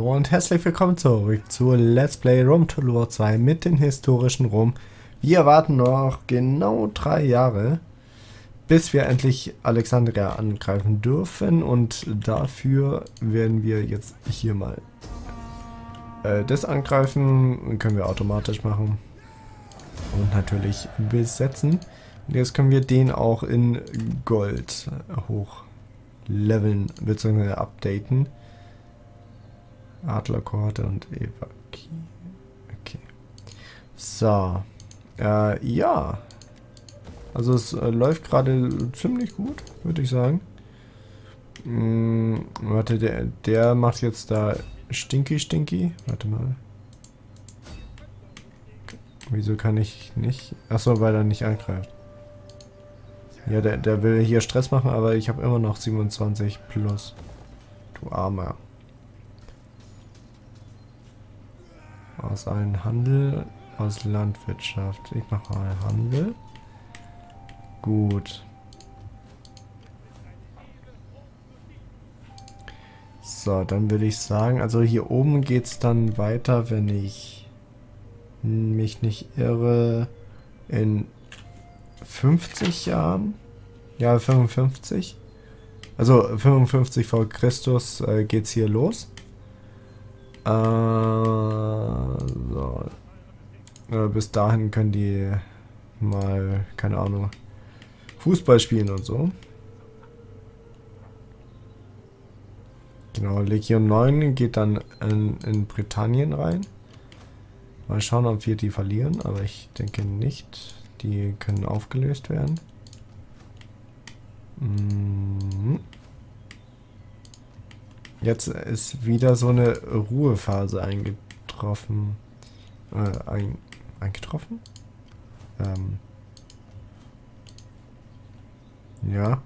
Hallo und herzlich willkommen zurück zu Let's Play Rome Tour 2 mit den historischen Rom. Wir warten noch genau drei Jahre, bis wir endlich Alexandria angreifen dürfen und dafür werden wir jetzt hier mal äh, das angreifen, können wir automatisch machen und natürlich besetzen. Und jetzt können wir den auch in Gold hoch leveln bzw. updaten. Adlerkohorte und Evaki. Okay. So. Äh, ja. Also es äh, läuft gerade ziemlich gut, würde ich sagen. Hm, warte, der, der macht jetzt da Stinky Stinky. Warte mal. Wieso kann ich nicht? Achso, weil er nicht angreift. Ja, der, der will hier Stress machen, aber ich habe immer noch 27 plus. Du Armer. Aus allen Handel, aus Landwirtschaft. Ich mache mal Handel. Gut. So, dann würde ich sagen, also hier oben geht es dann weiter, wenn ich mich nicht irre, in 50 Jahren. Ja, 55. Also 55 vor Christus äh, es hier los. Äh, so. äh, bis dahin können die mal, keine Ahnung, Fußball spielen und so. Genau, Legion 9 geht dann in, in Britannien rein. Mal schauen, ob wir die verlieren, aber ich denke nicht. Die können aufgelöst werden. Mhm. Jetzt ist wieder so eine Ruhephase eingetroffen. Äh, ein, eingetroffen? Ähm. Ja.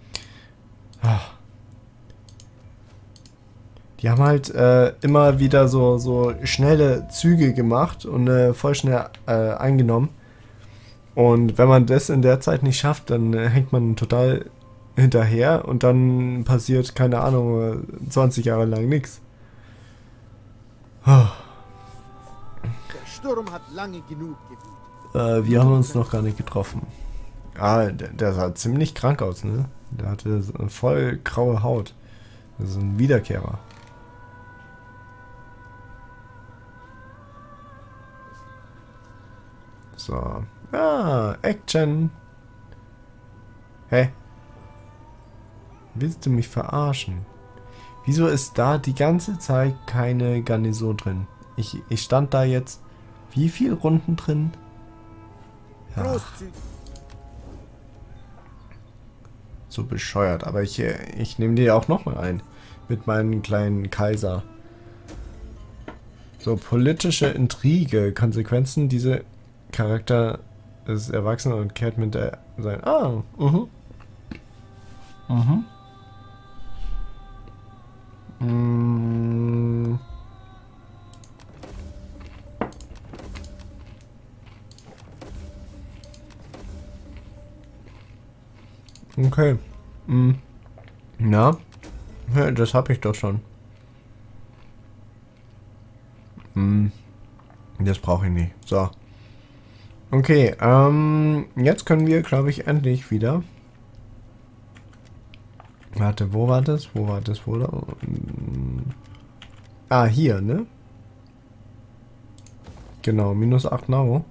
Ach. Die haben halt äh, immer wieder so, so schnelle Züge gemacht und äh, voll schnell äh, eingenommen. Und wenn man das in der Zeit nicht schafft, dann äh, hängt man total hinterher und dann passiert, keine Ahnung, 20 Jahre lang nichts. Der Sturm hat lange genug äh, Wir haben uns noch gar nicht getroffen. Ah, der, der, sah ziemlich krank aus, ne? Der hatte voll graue Haut. Das ist ein Wiederkehrer. So. Ah, Action. Hä? Willst du mich verarschen? Wieso ist da die ganze Zeit keine Garnison drin? Ich, ich stand da jetzt... Wie viele Runden drin? Ja. So bescheuert. Aber ich, ich nehme die auch nochmal ein. Mit meinem kleinen Kaiser. So, politische Intrige. Konsequenzen. Diese Charakter ist erwachsen und kehrt mit der sein. Ah, mhm. Mhm. Okay. Mm. Na? Ja, das habe ich doch schon. Mm. Das brauche ich nicht. So. Okay, ähm, jetzt können wir, glaube ich, endlich wieder. Warte, wo war das? Wo war das? Wo da? Ah, hier, ne? Genau, minus 8 Naro.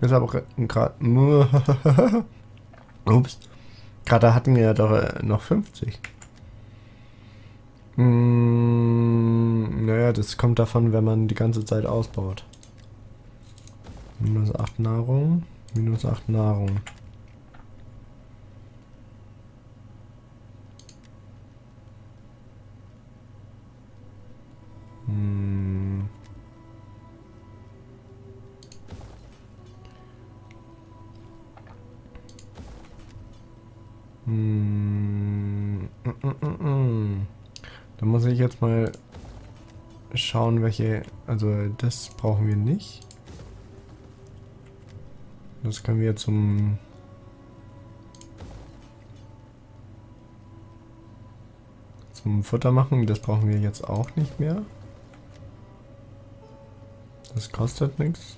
Ist aber gerade. Ups. Gerade hatten wir ja doch äh, noch 50. Hm, naja, das kommt davon, wenn man die ganze Zeit ausbaut. Minus 8 Nahrung. Minus 8 Nahrung. Jetzt mal schauen, welche... Also das brauchen wir nicht. Das können wir zum... zum Futter machen. Das brauchen wir jetzt auch nicht mehr. Das kostet nichts.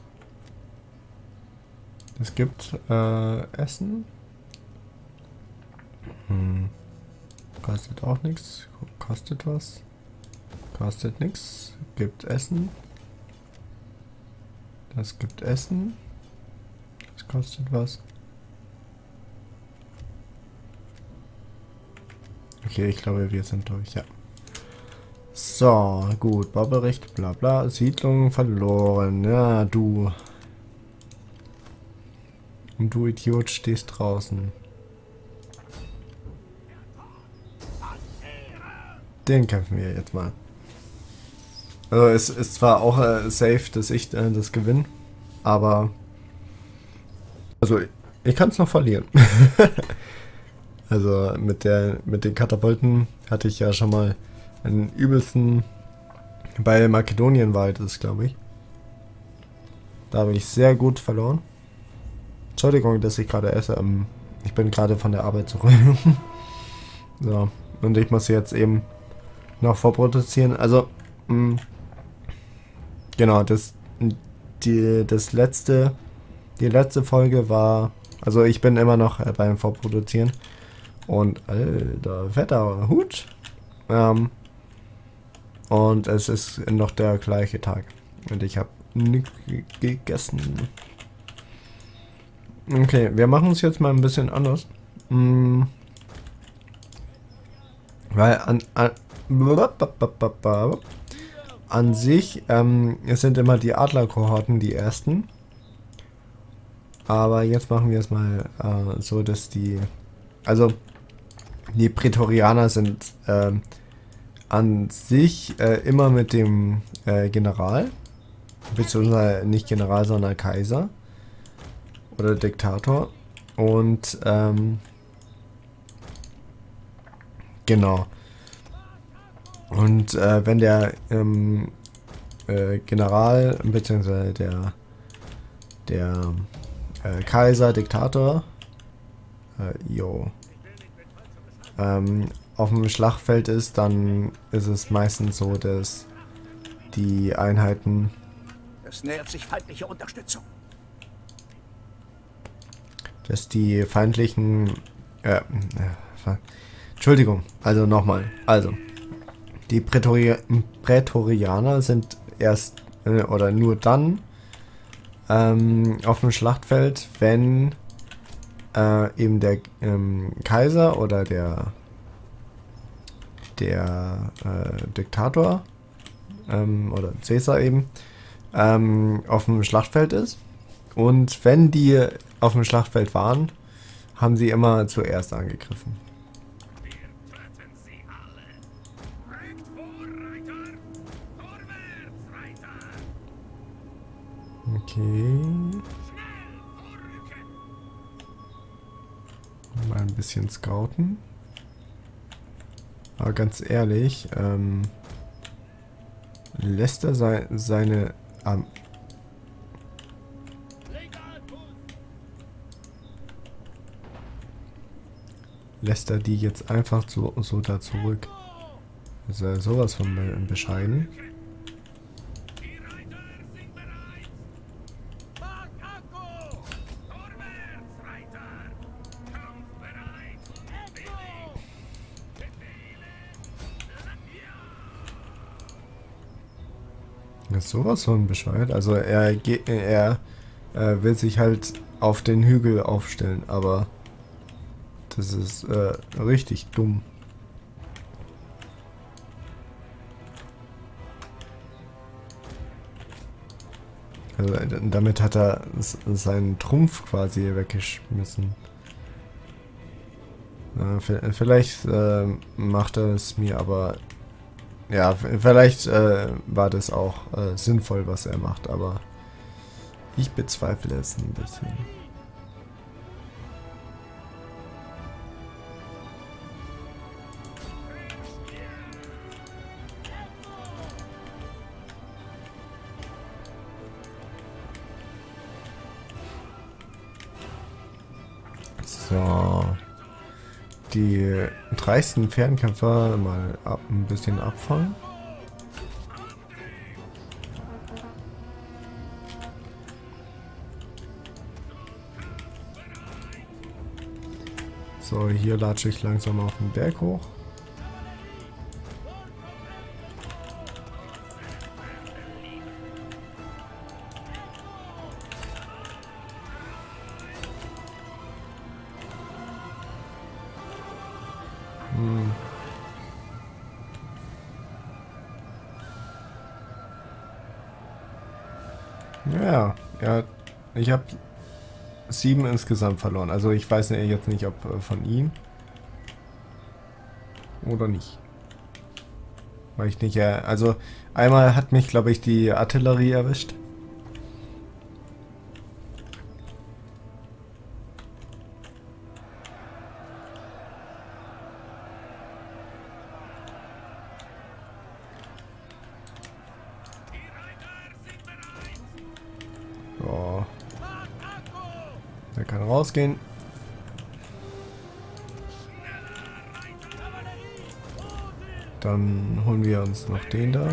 Es gibt äh, Essen. Hm. Kostet auch nichts. Kostet was. Kostet nichts. Gibt Essen. Das gibt Essen. Das kostet was. Okay, ich glaube, wir sind durch, ja. So, gut, Baubericht, bla bla. Siedlung verloren. Ja, du. Und du Idiot stehst draußen. Den kämpfen wir jetzt mal. Also es ist zwar auch äh, safe, dass ich äh, das gewinne, aber also ich kann es noch verlieren. also mit der mit den Katapulten hatte ich ja schon mal einen übelsten bei Makedonien war das, glaube ich. Da habe ich sehr gut verloren. Entschuldigung, dass ich gerade esse. Ähm, ich bin gerade von der Arbeit zurück. so, und ich muss jetzt eben noch vorproduzieren. Also, mh, mm, genau, das, die, das letzte, die letzte Folge war, also ich bin immer noch äh, beim Vorproduzieren. Und, alter, fetter Hut. Ähm, und es ist noch der gleiche Tag. Und ich habe nichts gegessen. Okay, wir machen es jetzt mal ein bisschen anders. Hm. Weil an, an, an sich, ähm, es sind immer die Adlerkohorten die ersten. Aber jetzt machen wir es mal äh, so, dass die, also die Prätorianer sind äh, an sich äh, immer mit dem äh, General, beziehungsweise nicht General, sondern Kaiser oder Diktator. Und ähm, genau. Und äh, wenn der ähm, äh, General beziehungsweise der der äh, Kaiser, Diktator, äh, jo, ähm, auf dem Schlachtfeld ist, dann ist es meistens so, dass die Einheiten. Es nähert sich feindliche Unterstützung dass die feindlichen... Äh, äh, Entschuldigung, also nochmal. Also, die Prätori Prätorianer sind erst äh, oder nur dann ähm, auf dem Schlachtfeld, wenn äh, eben der ähm, Kaiser oder der der äh, Diktator ähm, oder Caesar eben ähm, auf dem Schlachtfeld ist. Und wenn die auf dem Schlachtfeld waren, haben sie immer zuerst angegriffen. Okay. Mal ein bisschen scouten. Aber ganz ehrlich, ähm, lässt er sei, seine ähm, lässt er die jetzt einfach so, so da zurück. Ist ja sowas von bescheiden. Ist sowas von Bescheid. Also er geht, er äh, will sich halt auf den Hügel aufstellen, aber das ist äh, richtig dumm. Also, damit hat er seinen Trumpf quasi weggeschmissen. Ja, vielleicht äh, macht er es mir aber... Ja, vielleicht äh, war das auch äh, sinnvoll, was er macht, aber ich bezweifle es ein bisschen. So. Die dreisten Fernkämpfer mal ein bisschen abfallen. So, hier latsche ich langsam auf den Berg hoch. Ja, ja, ich habe sieben insgesamt verloren. Also ich weiß jetzt nicht, ob äh, von ihm oder nicht. Weil ich nicht, äh, also einmal hat mich, glaube ich, die Artillerie erwischt. Rausgehen. Dann holen wir uns noch den da.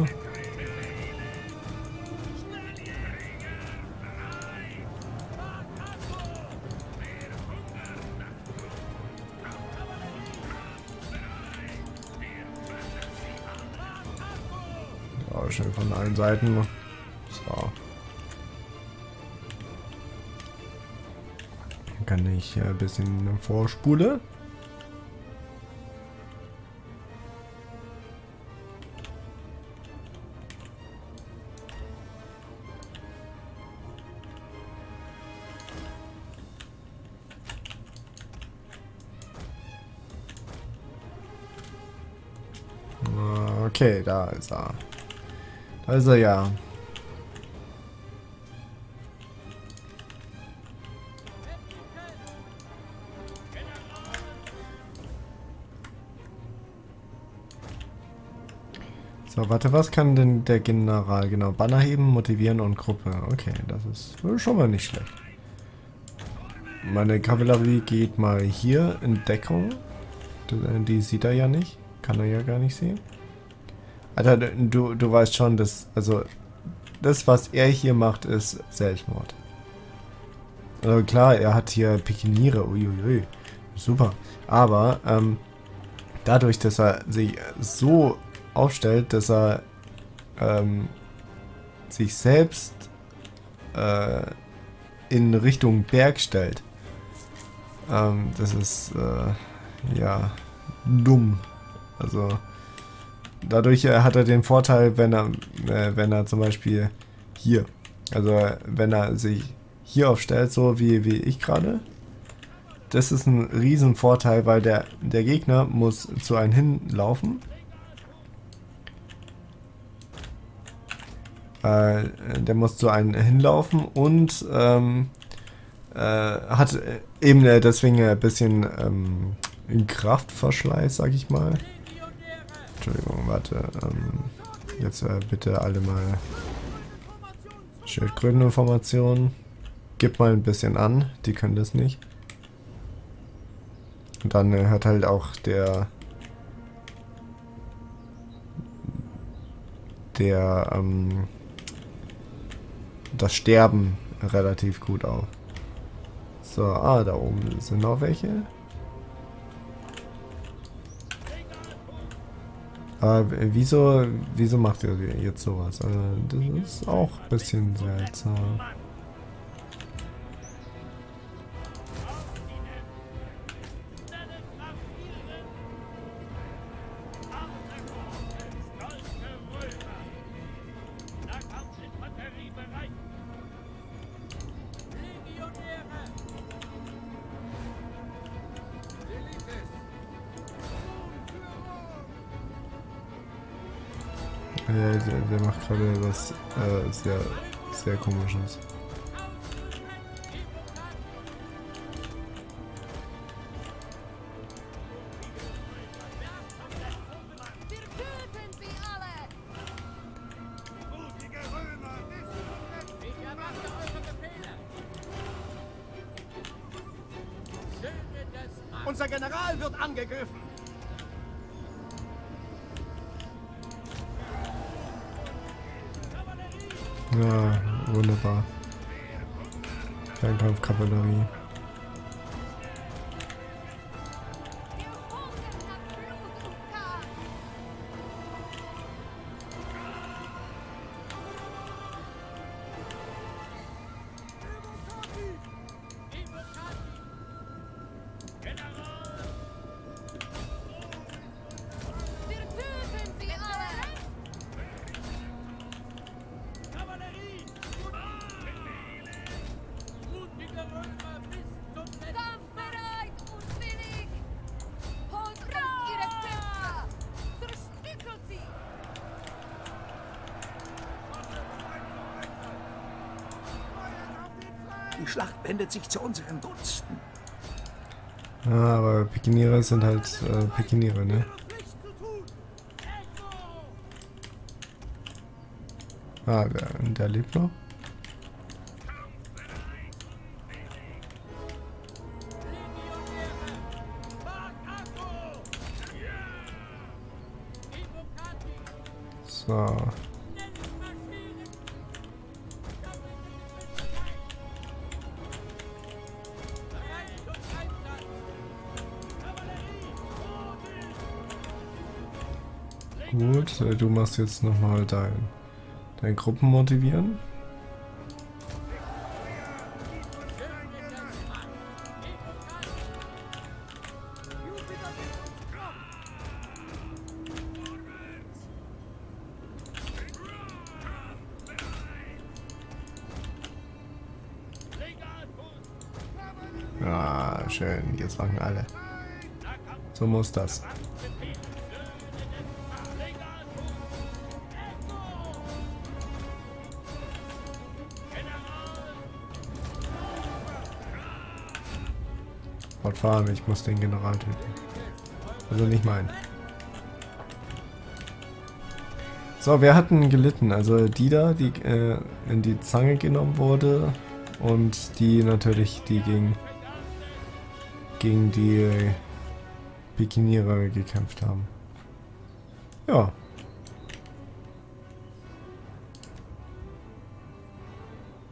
Ja, schön von allen Seiten. So. Kann ich ein bisschen vorspule. Okay, da ist er. Da ist er ja. So, warte, was kann denn der General? Genau, Banner heben, motivieren und Gruppe. Okay, das ist schon mal nicht schlecht. Meine Kavallerie geht mal hier in Deckung. Die, die sieht er ja nicht. Kann er ja gar nicht sehen. Alter, du, du weißt schon, dass, also, das, was er hier macht, ist Selbstmord. Also klar, er hat hier Pikiniere, uiuiui, super. Aber, ähm, dadurch, dass er sich so aufstellt, dass er ähm, sich selbst äh, in Richtung Berg stellt. Ähm, das ist äh, ja dumm. Also dadurch äh, hat er den Vorteil, wenn er, äh, wenn er zum Beispiel hier, also wenn er sich hier aufstellt, so wie, wie ich gerade, das ist ein riesen Vorteil, weil der, der Gegner muss zu einem hinlaufen Äh, der muss zu einem hinlaufen und ähm, äh, hat eben äh, deswegen ein bisschen ähm, Kraftverschleiß, sag ich mal. Entschuldigung, warte. Ähm, jetzt äh, bitte alle mal Schildkröteninformationen. Gib mal ein bisschen an, die können das nicht. Und dann äh, hört halt auch der der ähm, das Sterben relativ gut auf. So, ah, da oben sind noch welche. Aber wieso, wieso macht ihr jetzt sowas? Also, das ist auch ein bisschen seltsam. Was äh, sehr, sehr komisches. Unser General wird angegriffen. Ja, wunderbar. Fernkampfkavallerie. Schlacht wendet sich zu unseren Gunsten. Ja, aber Pikiniere sind halt äh, Pikiniere, ne? Ah, der, der lebt noch. So. Gut, äh, du machst jetzt nochmal dein, dein Gruppen motivieren. Ah, schön. Jetzt machen alle. So muss das. Fortfahren, ich muss den General töten. Also nicht meinen. So, wer hat denn gelitten? Also die da, die äh, in die Zange genommen wurde und die natürlich, die gegen, gegen die Bikiniere gekämpft haben. Ja.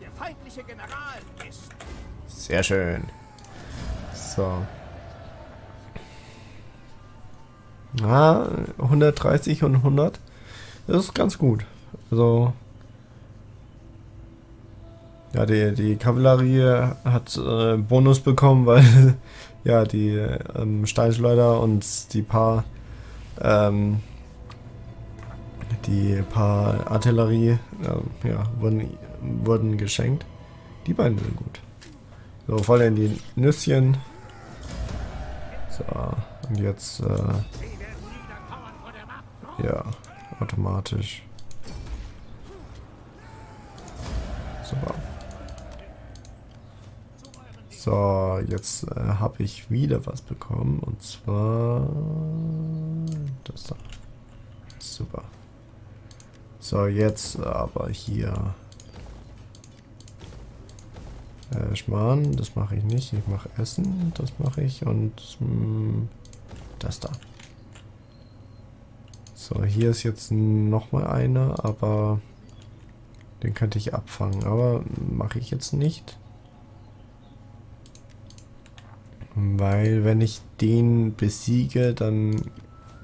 Der feindliche General ist Sehr schön. So. Ja, 130 und 100. Das ist ganz gut. Also. Ja, die, die Kavallerie hat äh, Bonus bekommen, weil ja die ähm, Steinschleuder und die paar ähm, die paar Artillerie äh, ja, wurden, wurden geschenkt. Die beiden sind gut. So, voll in die Nüsschen. So, und jetzt, äh, ja, automatisch. Super. So, jetzt äh, habe ich wieder was bekommen und zwar das da. Super. So, jetzt aber hier. Äh, Schmarrn, das mache ich nicht. Ich mache Essen, das mache ich. Und mh, hm, das da. So, hier ist jetzt nochmal einer, aber den könnte ich abfangen. Aber mache ich jetzt nicht. Weil wenn ich den besiege, dann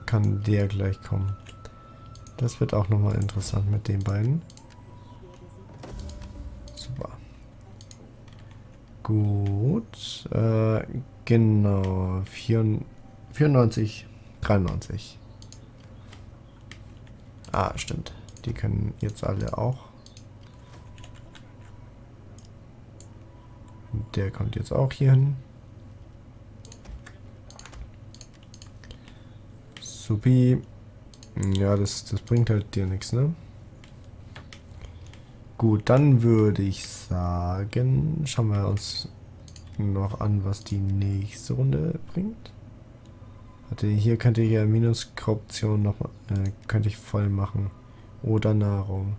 kann der gleich kommen. Das wird auch nochmal interessant mit den beiden. Gut. Äh, genau. 94, 93. Ah, stimmt. Die können jetzt alle auch. Der kommt jetzt auch hier hin. Supi. Ja, das, das bringt halt dir nichts, ne? Gut, dann würde ich sagen, schauen wir uns noch an, was die nächste Runde bringt. Warte, hier könnte ich ja Minus-Korruption noch äh, könnte ich voll machen. Oder Nahrung.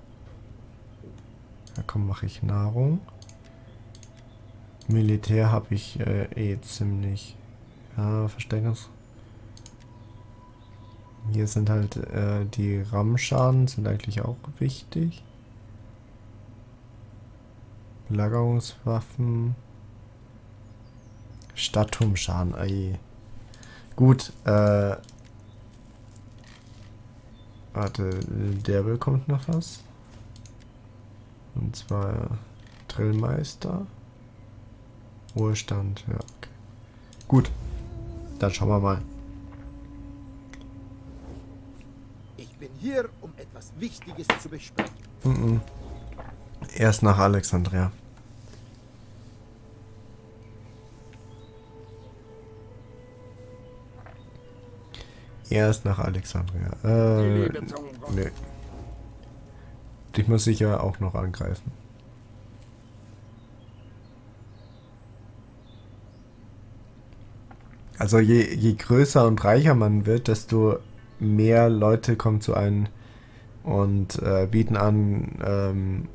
Ja komm, mache ich Nahrung. Militär habe ich äh, eh ziemlich. Ja, Verstärkungs... Hier sind halt äh, die RAM-Schaden sind eigentlich auch wichtig. Belagerungswaffen. Stadtturmschaden, ey. Gut, äh. Warte, der bekommt noch was. Und zwar Drillmeister. Ruhestand, ja. Okay. Gut, dann schauen wir mal. bin hier, um etwas Wichtiges zu besprechen. Mm -mm. Erst nach Alexandria. Erst nach Alexandria. Äh, nö. Dich muss ich ja auch noch angreifen. Also je, je größer und reicher man wird, desto mehr Leute kommen zu einem und äh, bieten an, ähm,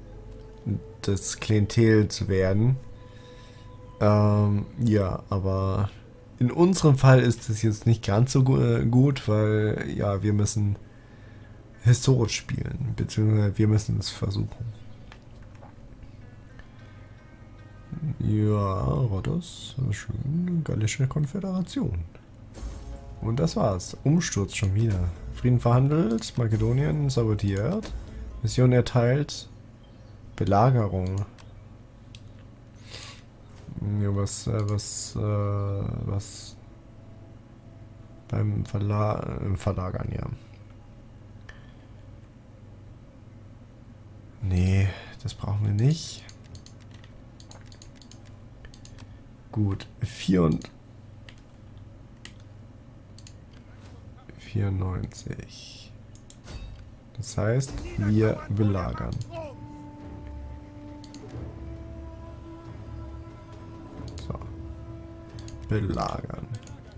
das Klientel zu werden. Ähm, ja, aber in unserem Fall ist es jetzt nicht ganz so äh, gut, weil ja, wir müssen historisch spielen, beziehungsweise wir müssen es versuchen. Ja, Rhodos, schön, Gallische Konföderation. Und das war's. Umsturz schon wieder. Frieden verhandelt, Makedonien sabotiert, Mission erteilt, Belagerung. Ja, was, äh, was, äh, was beim Verla Verlagern, ja. Nee, das brauchen wir nicht. Gut, 4 und 94. Das heißt, wir belagern. Belagern.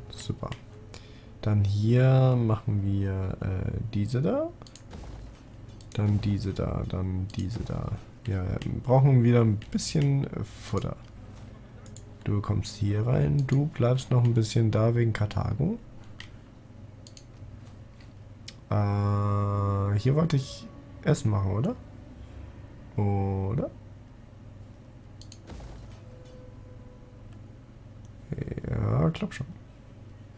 Super. Dann hier machen wir äh, diese da. Dann diese da. Dann diese da. Ja, wir brauchen wieder ein bisschen Futter. Du kommst hier rein. Du bleibst noch ein bisschen da wegen Karthago. Äh, hier wollte ich Essen machen, oder? Oder? Ja, glaub schon.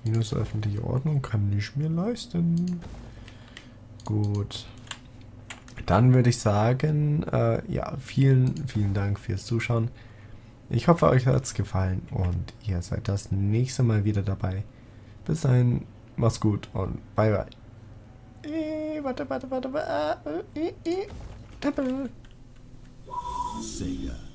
Minus öffentliche Ordnung kann ich mir leisten. Gut. Dann würde ich sagen, äh, ja, vielen, vielen Dank fürs Zuschauen. Ich hoffe, euch hat es gefallen und ihr seid das nächste Mal wieder dabei. Bis dahin, mach's gut und bye bye. Äh, warte, warte, warte, warte. Äh, äh, äh. Tempel. Sega.